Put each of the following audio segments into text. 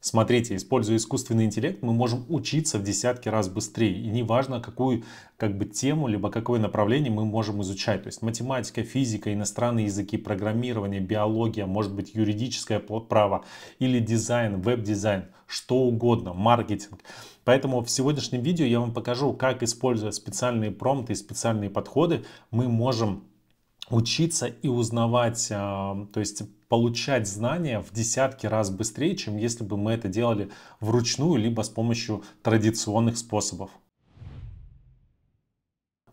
Смотрите, используя искусственный интеллект, мы можем учиться в десятки раз быстрее. И неважно, какую как бы, тему, либо какое направление мы можем изучать. То есть математика, физика, иностранные языки, программирование, биология, может быть юридическое право или дизайн, веб-дизайн, что угодно, маркетинг. Поэтому в сегодняшнем видео я вам покажу, как используя специальные промпты и специальные подходы, мы можем учиться и узнавать, а, то есть получать знания в десятки раз быстрее, чем если бы мы это делали вручную, либо с помощью традиционных способов.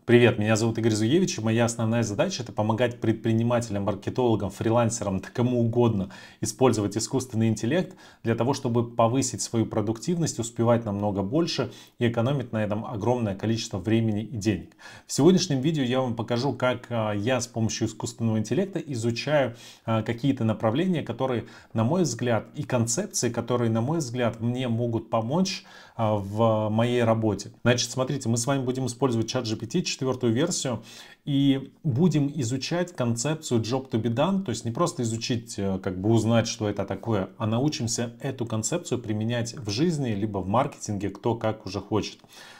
Привет, меня зовут Игорь Зуевич, и моя основная задача это помогать предпринимателям, маркетологам, фрилансерам, да кому угодно использовать искусственный интеллект для того, чтобы повысить свою продуктивность, успевать намного больше и экономить на этом огромное количество времени и денег. В сегодняшнем видео я вам покажу, как а, я с помощью искусственного интеллекта изучаю а, какие-то направления, которые, на мой взгляд, и концепции, которые, на мой взгляд, мне могут помочь в моей работе. Значит, смотрите, мы с вами будем использовать чат GPT четвертую версию и будем изучать концепцию job to be done, то есть не просто изучить, э, как бы узнать, что это такое, а научимся эту концепцию применять в жизни, либо в маркетинге, кто как уже хочет.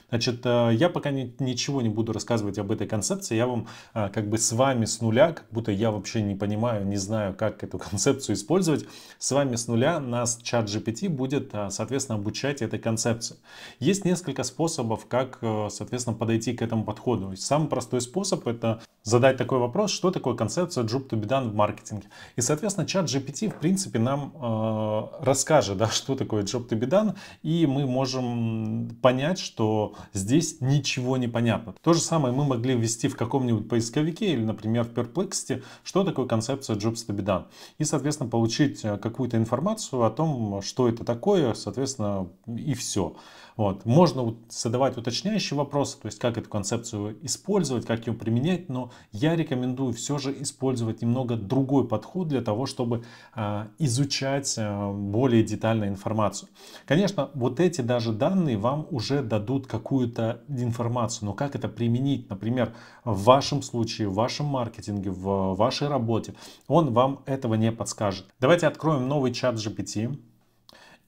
Значит, э, я пока не, ничего не буду рассказывать об этой концепции, я вам э, как бы с вами с нуля, как будто я вообще не понимаю, не знаю, как эту концепцию использовать, с вами с нуля нас чат GPT будет, соответственно, обучать этой концепции. Есть несколько способов, как, соответственно, подойти к этому подходу. Самый простой способ это задать такой вопрос, что такое концепция job to be done в маркетинге. И, соответственно, чат GPT, в принципе, нам э, расскажет, да, что такое job to be done, и мы можем понять, что здесь ничего не понятно. То же самое мы могли ввести в каком-нибудь поисковике или, например, в Perplexity, что такое концепция Jobs to be done. И, соответственно, получить э, какую-то информацию о том, что это такое, соответственно, и все. Вот. Можно задавать уточняющие вопросы, то есть как эту концепцию использовать, как ее применять, но я рекомендую все же использовать немного другой подход для того, чтобы э, изучать э, более детально информацию. Конечно, вот эти даже данные вам уже дадут какую-то информацию, но как это применить, например, в вашем случае, в вашем маркетинге, в вашей работе, он вам этого не подскажет. Давайте откроем новый чат GPT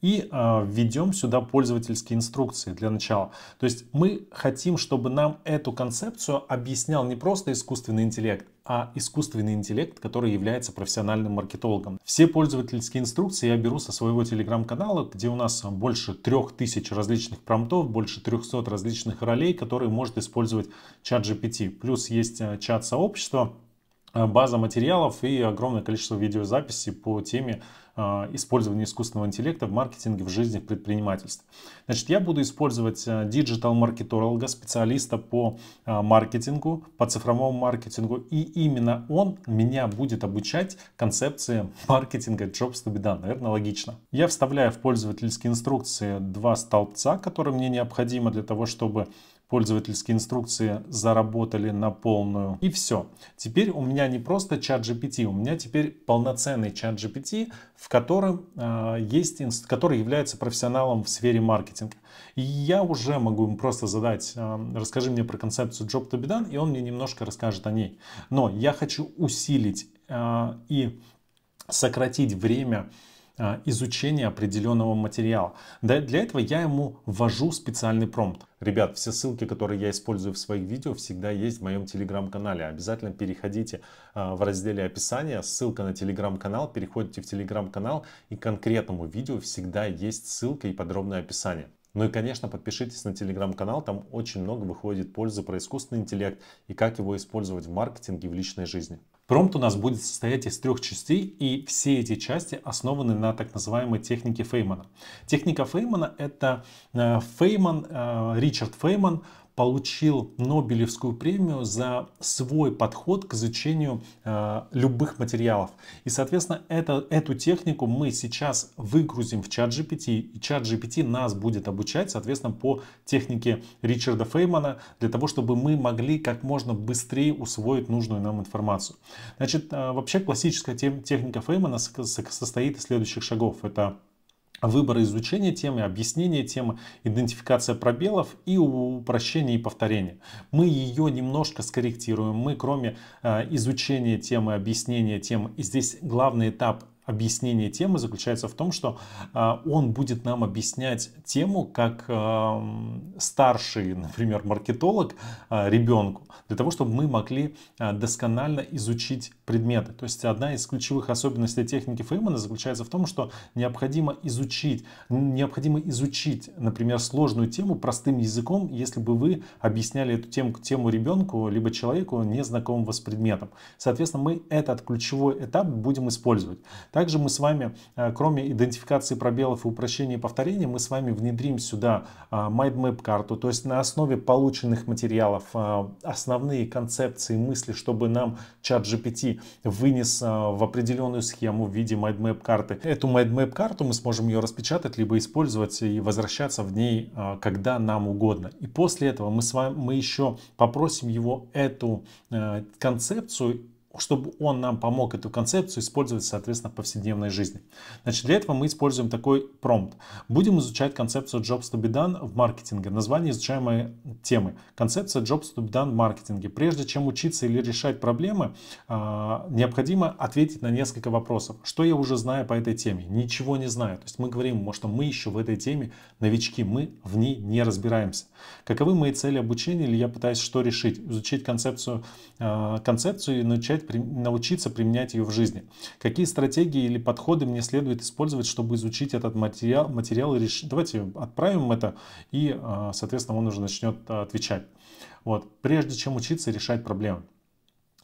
и э, введем сюда пользовательские инструкции для начала. То есть мы хотим, чтобы нам эту концепцию объяснял не просто искусственный интеллект, а искусственный интеллект, который является профессиональным маркетологом. Все пользовательские инструкции я беру со своего телеграм-канала, где у нас больше 3000 различных промптов, больше 300 различных ролей, которые может использовать ChatGPT. Плюс есть э, чат сообщества, база материалов и огромное количество видеозаписей по теме а, использования искусственного интеллекта в маркетинге, в жизни, в предпринимательстве. Значит, я буду использовать digital маркетолога, специалиста по маркетингу, по цифровому маркетингу, и именно он меня будет обучать концепции маркетинга Jobs to be done. Наверное, логично. Я вставляю в пользовательские инструкции два столбца, которые мне необходимо для того, чтобы пользовательские инструкции заработали на полную. И все. Теперь у меня не просто чат GPT, у меня теперь полноценный чат GPT, в котором э, есть, который является профессионалом в сфере маркетинга. И я уже могу ему просто задать, э, расскажи мне про концепцию Job to be done, и он мне немножко расскажет о ней. Но я хочу усилить э, и сократить время изучения определенного материала. Для этого я ему ввожу специальный промпт. Ребят, все ссылки, которые я использую в своих видео, всегда есть в моем телеграм-канале. Обязательно переходите а, в разделе описания, ссылка на телеграм-канал, переходите в телеграм-канал и к конкретному видео всегда есть ссылка и подробное описание. Ну и, конечно, подпишитесь на телеграм-канал, там очень много выходит пользы про искусственный интеллект и как его использовать в маркетинге в личной жизни. Промпт у нас будет состоять из трех частей, и все эти части основаны на так называемой технике Феймана. Техника Феймана это э, Фейман, э, Ричард Фейман получил Нобелевскую премию за свой подход к изучению э, любых материалов. И, соответственно, это, эту технику мы сейчас выгрузим в чат GPT, и чат GPT нас будет обучать, соответственно, по технике Ричарда Феймана, для того, чтобы мы могли как можно быстрее усвоить нужную нам информацию. Значит, э, вообще классическая техника Феймана состоит из следующих шагов. Это выбор изучения темы, объяснение темы, идентификация пробелов и упрощение и повторение. Мы ее немножко скорректируем. Мы кроме э, изучения темы, объяснения темы, и здесь главный этап объяснение темы заключается в том, что а, он будет нам объяснять тему как а, старший, например, маркетолог а, ребенку, для того, чтобы мы могли досконально изучить предметы. То есть одна из ключевых особенностей техники Феймана заключается в том, что необходимо изучить, необходимо изучить, например, сложную тему простым языком, если бы вы объясняли эту тему, тему ребенку, либо человеку, незнакомого с предметом. Соответственно, мы этот ключевой этап будем использовать. Также мы с вами, э, кроме идентификации пробелов и упрощения повторения, мы с вами внедрим сюда э, mindmap карту, то есть на основе полученных материалов э, основные концепции, мысли, чтобы нам чат GPT вынес в определенную схему в виде mindmap карты. Эту mindmap карту мы сможем ее распечатать, либо использовать и возвращаться в ней, когда нам угодно. И после этого мы с вами мы еще попросим его эту концепцию чтобы он нам помог эту концепцию использовать, соответственно, в повседневной жизни. Значит, для этого мы используем такой промпт. Будем изучать концепцию Jobs to be done в маркетинге. Название изучаемой темы. Концепция Jobs to be done в маркетинге. Прежде чем учиться или решать проблемы, а, необходимо ответить на несколько вопросов. Что я уже знаю по этой теме? Ничего не знаю. То есть мы говорим, что мы еще в этой теме новички, мы в ней не разбираемся. Каковы мои цели обучения или я пытаюсь что решить? Изучить концепцию, а, концепцию и начать научиться применять ее в жизни. Какие стратегии или подходы мне следует использовать, чтобы изучить этот материал, материал и решить. Давайте отправим это, и, а, соответственно, он уже начнет а, отвечать. Вот. Прежде чем учиться решать проблемы.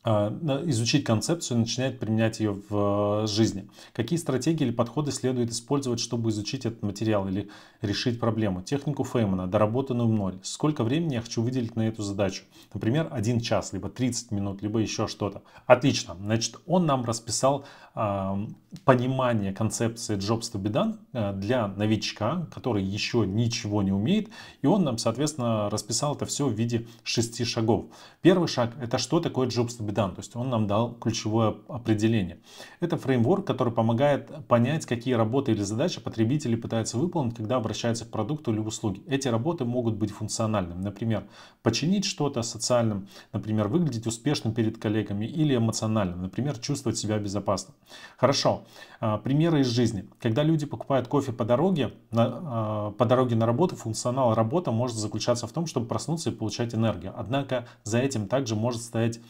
А, изучить концепцию и начинать применять ее в э, жизни. Какие стратегии или подходы следует использовать, чтобы изучить этот материал или решить проблему? Технику Феймана, доработанную мной. Сколько времени я хочу выделить на эту задачу? Например, один час, либо 30 минут, либо еще что-то. Отлично. Значит, он нам расписал э, понимание концепции Jobs to be done для новичка, который еще ничего не умеет. И он нам, соответственно, расписал это все в виде шести шагов. Первый шаг – это что такое Jobs to be done, то есть он нам дал ключевое определение. Это фреймворк, который помогает понять, какие работы или задачи потребители пытаются выполнить, когда обращаются к продукту или услуге. Эти работы могут быть функциональными, например, починить что-то социальным, например, выглядеть успешным перед коллегами или эмоциональным, например, чувствовать себя безопасно. Хорошо, а, примеры из жизни. Когда люди покупают кофе по дороге, на, а, по дороге на работу, функционал работы может заключаться в том, чтобы проснуться и получать энергию. Однако за этим также может стоять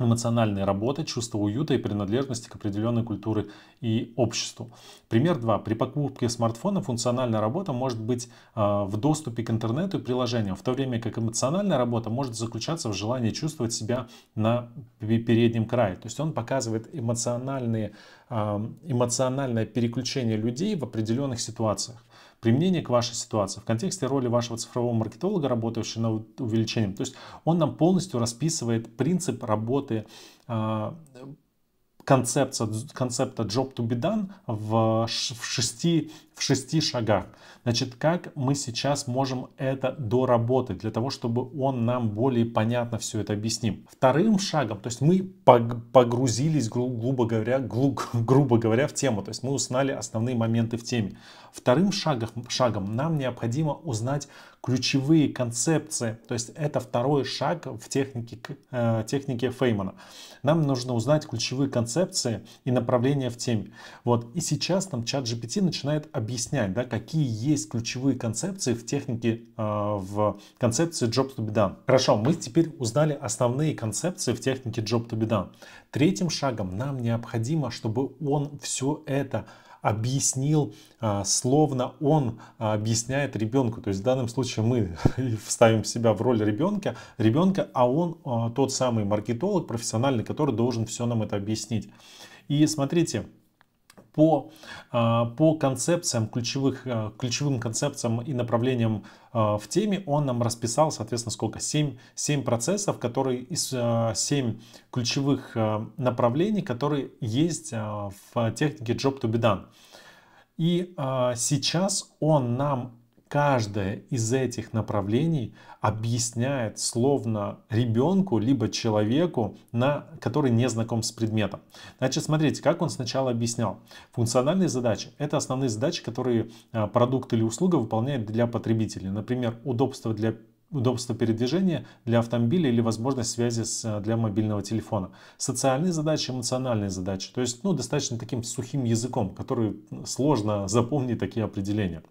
эмоциональной работы, чувство уюта и принадлежности к определенной культуре и обществу. Пример 2. При покупке смартфона функциональная работа может быть э, в доступе к интернету и приложениям, в то время как эмоциональная работа может заключаться в желании чувствовать себя на переднем крае. То есть он показывает эмоциональные, э, эмоциональное переключение людей в определенных ситуациях применение к вашей ситуации в контексте роли вашего цифрового маркетолога, работающего над увеличением. То есть он нам полностью расписывает принцип работы а, концепция, концепта job to be done в, в, шести, в шести шагах. Значит, как мы сейчас можем это доработать для того, чтобы он нам более понятно все это объяснил. Вторым шагом, то есть мы погрузились, грубо говоря, грубо говоря, в тему, то есть мы узнали основные моменты в теме. Вторым шагом, шагом нам необходимо узнать ключевые концепции, то есть это второй шаг в технике, э, технике Феймана. Нам нужно узнать ключевые концепции и направления в теме. Вот. И сейчас нам чат GPT начинает объяснять, да, какие есть ключевые концепции в технике, э, в концепции Job to be done. Хорошо, мы теперь узнали основные концепции в технике Job to be done. Третьим шагом нам необходимо, чтобы он все это объяснил, а, словно он а, объясняет ребенку. То есть в данном случае мы вставим себя в роль ребенка, ребенка, а он тот самый маркетолог профессиональный, который должен все нам это объяснить. И смотрите, по, а, по концепциям, ключевых, а, ключевым концепциям и направлениям а, в теме он нам расписал, соответственно, сколько? 7, 7 процессов, которые из 7 ключевых направлений, которые есть в технике Job to be done. И сейчас он нам каждое из этих направлений объясняет словно ребенку, либо человеку, на, который не знаком с предметом. Значит, смотрите, как он сначала объяснял. Функциональные задачи – это основные задачи, которые а, продукт или услуга выполняет для потребителя. Например, удобство для удобство передвижения для автомобиля или возможность связи с, для мобильного телефона. Социальные задачи, эмоциональные задачи. То есть ну, достаточно таким сухим языком, который сложно запомнить такие определения.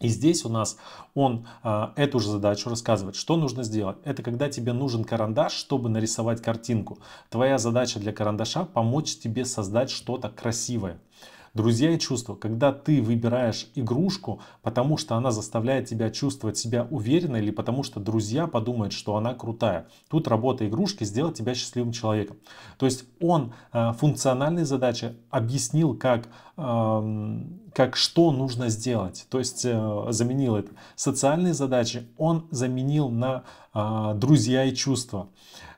И здесь у нас он э, эту же задачу рассказывает. Что нужно сделать? Это когда тебе нужен карандаш, чтобы нарисовать картинку. Твоя задача для карандаша помочь тебе создать что-то красивое. Друзья и чувства. Когда ты выбираешь игрушку, потому что она заставляет тебя чувствовать себя уверенно или потому что друзья подумают, что она крутая. Тут работа игрушки сделать тебя счастливым человеком. То есть он э, функциональные задачи объяснил, как, э, как что нужно сделать. То есть э, заменил это. Социальные задачи он заменил на э, друзья и чувства.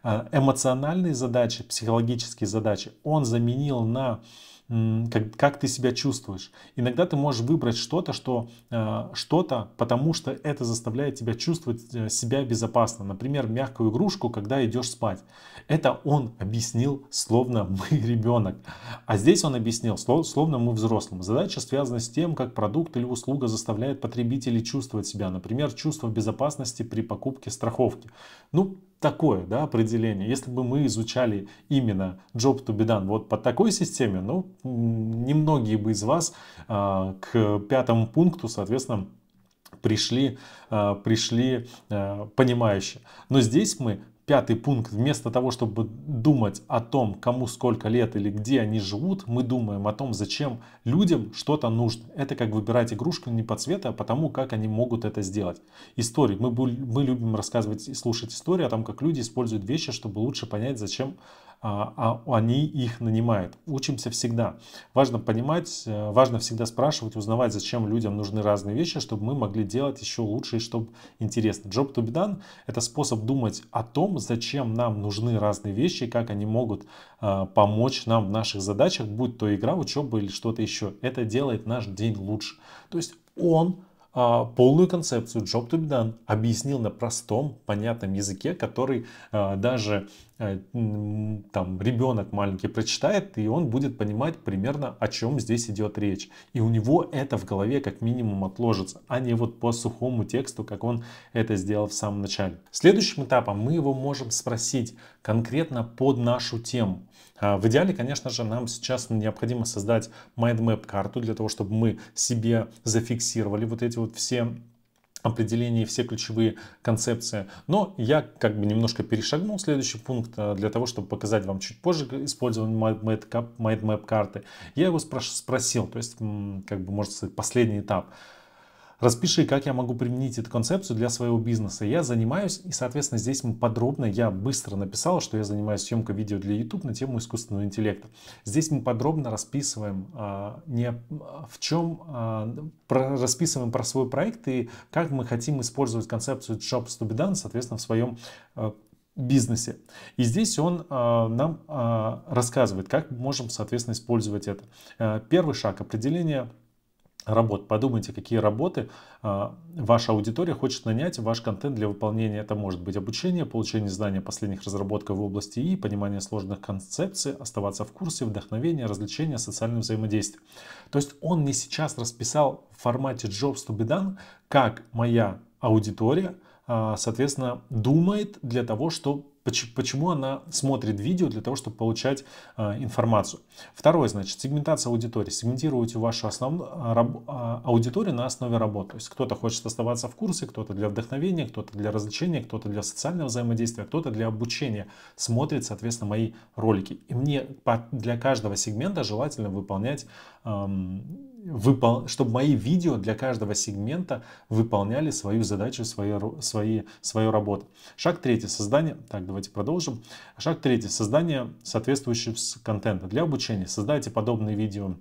Эмоциональные задачи, психологические задачи он заменил на как, как ты себя чувствуешь. Иногда ты можешь выбрать что-то, что, э, что-то, потому что это заставляет тебя чувствовать э, себя безопасно. Например, мягкую игрушку, когда идешь спать. Это он объяснил, словно мы ребенок. А здесь он объяснил, словно мы взрослым. Задача связана с тем, как продукт или услуга заставляет потребителей чувствовать себя. Например, чувство безопасности при покупке страховки. Ну, такое да, определение. Если бы мы изучали именно job to be done вот по такой системе, ну, немногие бы из вас а, к пятому пункту, соответственно, пришли, а, пришли а, понимающие. Но здесь мы пятый пункт, вместо того, чтобы думать о том, кому сколько лет или где они живут, мы думаем о том, зачем людям что-то нужно. Это как выбирать игрушку не по цвету, а потому, как они могут это сделать. Истории. Мы, мы любим рассказывать и слушать истории о том, как люди используют вещи, чтобы лучше понять, зачем а, а они их нанимают. Учимся всегда. Важно понимать, э, важно всегда спрашивать, узнавать, зачем людям нужны разные вещи, чтобы мы могли делать еще лучше и чтобы интересно. Job to be done – это способ думать о том, зачем нам нужны разные вещи как они могут а, помочь нам в наших задачах, будь то игра, учеба или что-то еще. Это делает наш день лучше. То есть он полную концепцию Job to be done объяснил на простом, понятном языке, который а, даже а, там ребенок маленький прочитает, и он будет понимать примерно, о чем здесь идет речь. И у него это в голове как минимум отложится, а не вот по сухому тексту, как он это сделал в самом начале. Следующим этапом мы его можем спросить конкретно под нашу тему. А, в идеале, конечно же, нам сейчас необходимо создать mindmap карту для того, чтобы мы себе зафиксировали вот эти вот все определения все ключевые концепции. Но я как бы немножко перешагнул следующий пункт а, для того, чтобы показать вам чуть позже использование mindmap карты. Я его спросил, то есть как бы можно сказать последний этап. Распиши, как я могу применить эту концепцию для своего бизнеса. Я занимаюсь, и, соответственно, здесь мы подробно, я быстро написал, что я занимаюсь съемкой видео для YouTube на тему искусственного интеллекта. Здесь мы подробно расписываем, а, не в чем, а, про, расписываем про свой проект и как мы хотим использовать концепцию Jobs to be done, соответственно, в своем а, бизнесе. И здесь он э, нам э, рассказывает, как можем, соответственно, использовать это. Э, первый шаг определение работ. Подумайте, какие работы э, ваша аудитория хочет нанять ваш контент для выполнения. Это может быть обучение, получение знаний о последних разработках в области И, понимание сложных концепций, оставаться в курсе, вдохновение, развлечения, социальное взаимодействие. То есть он мне сейчас расписал в формате Jobs to be done, как моя аудитория, э, соответственно, думает для того, чтобы почему она смотрит видео для того, чтобы получать э, информацию. Второе, значит, сегментация аудитории. Сегментируйте вашу основную э, аудиторию на основе работы. То есть кто-то хочет оставаться в курсе, кто-то для вдохновения, кто-то для развлечения, кто-то для социального взаимодействия, кто-то для обучения. Смотрит, соответственно, мои ролики. И мне для каждого сегмента желательно выполнять выпол... чтобы мои видео для каждого сегмента выполняли свою задачу, свою, свои, свою работу. Шаг третий. Создание... Так, давайте продолжим. Шаг третий. Создание соответствующего контента. Для обучения создайте подобные видео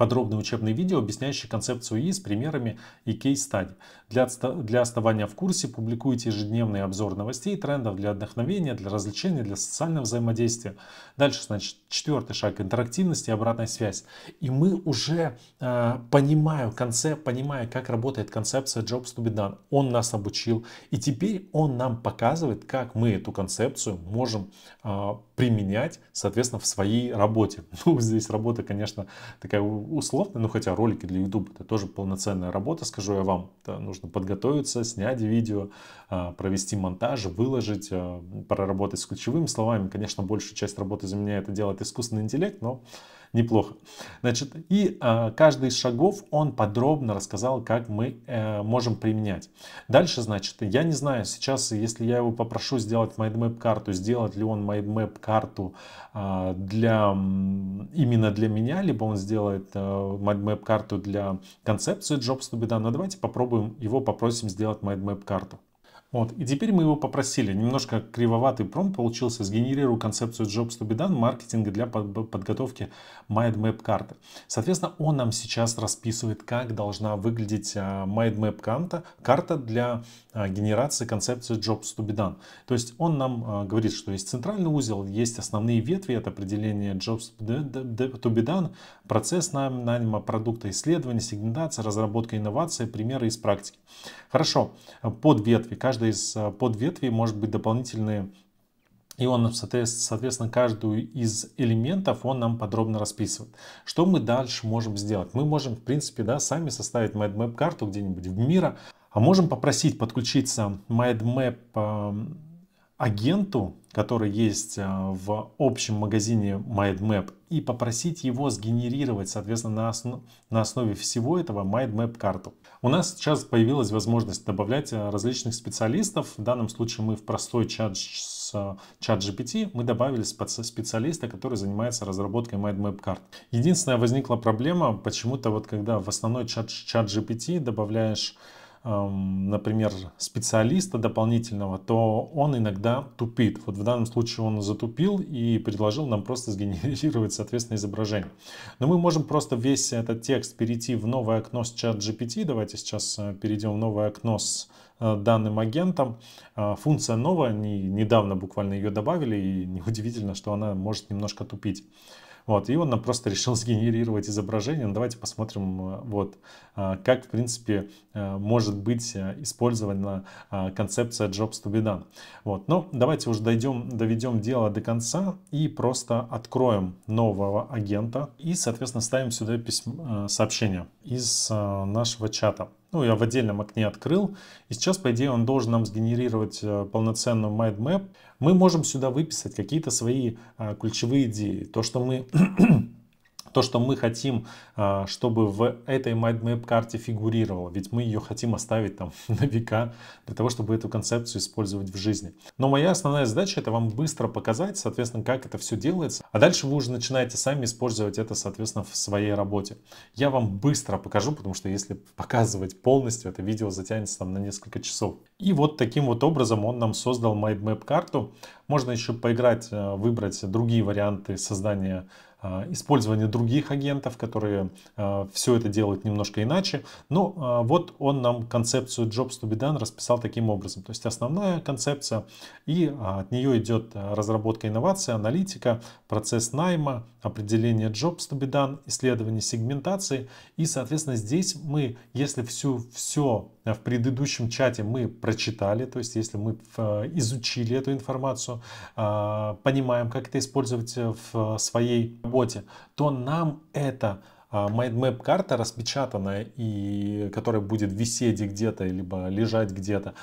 подробные учебные видео, объясняющие концепцию ИИ с примерами и кейс-стади. Для, для оставания в курсе публикуйте ежедневный обзор новостей, трендов для вдохновения, для развлечения, для социального взаимодействия. Дальше, значит, четвертый шаг – интерактивность и обратная связь. И мы уже э, понимаем концепт, понимая, как работает концепция Jobs to be done. Он нас обучил, и теперь он нам показывает, как мы эту концепцию можем э, применять, соответственно, в своей работе. Ну, здесь работа, конечно, такая условно, ну хотя ролики для YouTube это тоже полноценная работа, скажу я вам. Это нужно подготовиться, снять видео, а, провести монтаж, выложить, а, проработать с ключевыми словами. Конечно, большую часть работы за меня это делает искусственный интеллект, но неплохо. Значит, и э, каждый из шагов он подробно рассказал, как мы э, можем применять. Дальше, значит, я не знаю, сейчас, если я его попрошу сделать mindmap карту, сделать ли он mindmap карту э, для, именно для меня, либо он сделает э, карту для концепции Jobs to be done. Но давайте попробуем его попросим сделать mindmap карту. Вот. И теперь мы его попросили. Немножко кривоватый промпт получился. Сгенерирую концепцию Jobs to be done маркетинга для подготовки MindMap карты. Соответственно, он нам сейчас расписывает, как должна выглядеть а, MindMap карта, карта для а, генерации концепции Jobs to be done. То есть он нам а, говорит, что есть центральный узел, есть основные ветви, это определение Jobs to be done, процесс найма продукта, исследования, сегментация, разработка инновации, примеры из практики. Хорошо, под ветви, каждая из э, подветвей может быть дополнительные и он, соответственно, каждую из элементов он нам подробно расписывает. Что мы дальше можем сделать? Мы можем, в принципе, да, сами составить MindMap карту где-нибудь в мира, а можем попросить подключиться MindMap эм, агенту, который есть э, в общем магазине MindMap, и попросить его сгенерировать, соответственно, на, основ, на основе всего этого MindMap карту. У нас сейчас появилась возможность добавлять э, различных специалистов. В данном случае мы в простой чат с э, чат GPT мы добавили специалиста, который занимается разработкой MindMap карт. Единственная возникла проблема, почему-то вот когда в основной чат, чат GPT добавляешь например, специалиста дополнительного, то он иногда тупит. Вот в данном случае он затупил и предложил нам просто сгенерировать, соответственно, изображение. Но мы можем просто весь этот текст перейти в новое окно с чат GPT. Давайте сейчас э, перейдем в новое окно с э, данным агентом. Э, функция новая, они недавно буквально ее добавили, и неудивительно, что она может немножко тупить. Вот, и он просто решил сгенерировать изображение. Ну, давайте посмотрим, э, вот, э, как, в принципе, э, может быть использована концепция Jobs to be done. Вот, но давайте уже дойдем, доведем дело до конца и просто откроем нового агента и, соответственно, ставим сюда письмо, сообщение из нашего чата. Ну, я в отдельном окне открыл. И сейчас, по идее, он должен нам сгенерировать полноценную mind map мы можем сюда выписать какие-то свои а, ключевые идеи. То, что мы то, что мы хотим, а, чтобы в этой MindMap карте фигурировало, ведь мы ее хотим оставить там на века для того, чтобы эту концепцию использовать в жизни. Но моя основная задача это вам быстро показать, соответственно, как это все делается, а дальше вы уже начинаете сами использовать это, соответственно, в своей работе. Я вам быстро покажу, потому что если показывать полностью, это видео затянется там на несколько часов. И вот таким вот образом он нам создал MindMap карту. Можно еще поиграть, э, выбрать другие варианты создания использование других агентов, которые а, все это делают немножко иначе. Но а, вот он нам концепцию Jobs to be done расписал таким образом. То есть основная концепция, и от нее идет разработка инновации, аналитика, процесс найма, определение Jobs to be done, исследование сегментации. И, соответственно, здесь мы, если всю, все в предыдущем чате мы прочитали, то есть если мы изучили эту информацию, понимаем, как это использовать в своей работе, то нам это mindmap карта распечатанная и которая будет висеть где-то либо лежать где-то,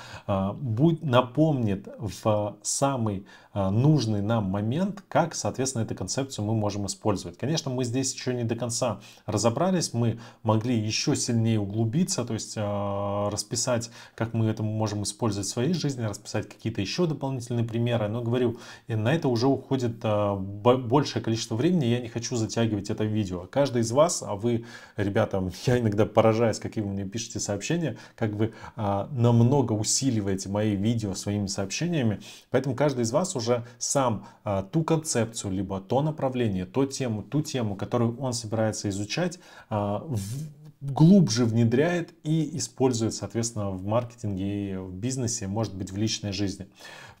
будет напомнит в самый а, нужный нам момент, как, соответственно, эту концепцию мы можем использовать. Конечно, мы здесь еще не до конца разобрались, мы могли еще сильнее углубиться, то есть а, расписать, как мы это можем использовать в своей жизни, расписать какие-то еще дополнительные примеры, но говорю, на это уже уходит а, большее количество времени, я не хочу затягивать это видео. Каждый из вас, а вы, ребята, я иногда поражаюсь, какие вы мне пишете сообщения, как вы намного усиливаете мои видео своими сообщениями, поэтому каждый из вас уже сам а, ту концепцию, либо то направление, то тему, ту тему, которую он собирается изучать, а, в, глубже внедряет и использует, соответственно, в маркетинге и в бизнесе, может быть, в личной жизни.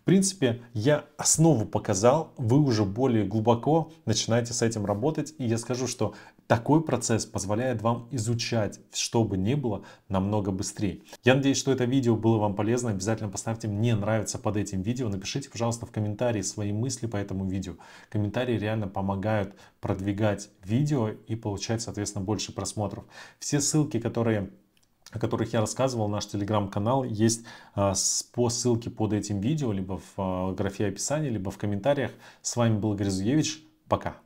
Принципе, я основу показал, вы уже более глубоко начинаете с этим работать, и я скажу, что Такой процесс позволяет вам изучать, что бы ни было, намного быстрее. Я надеюсь, что это видео было вам полезно. Обязательно поставьте «Мне нравится» под этим видео. Напишите, пожалуйста, в комментарии свои мысли по этому видео. Комментарии реально помогают продвигать видео и получать, соответственно, больше просмотров. Все ссылки, которые о которых я рассказывал, наш телеграм-канал есть а, по ссылке под этим видео, либо в а, графе описания, либо в комментариях. С вами был Гризуевич. Пока.